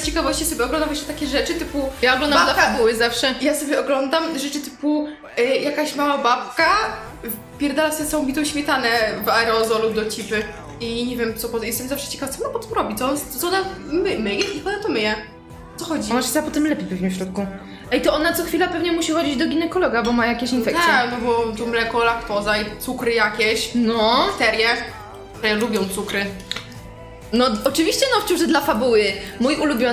Z ciekawości sobie oglądam właśnie takie rzeczy typu... Ja oglądam dla fabuły zawsze. Ja sobie oglądam rzeczy typu y, jakaś mała babka wpierdala sobie całą bitą śmietanę w aerozolu do cipy. I nie wiem co, po- jestem zawsze ciekawa, co ona potem robi, co, co ona my, myje i ona to myje. Co chodzi? Ona się za potem lepi pewnie w środku. Ej, to ona co chwila pewnie musi chodzić do ginekologa, bo ma jakieś infekcje. Tak, no bo tu mleko, laktoza i cukry jakieś, No, bakterie, które lubią cukry. no oczywiście no wciąż dla fabuły. Mój ulubiony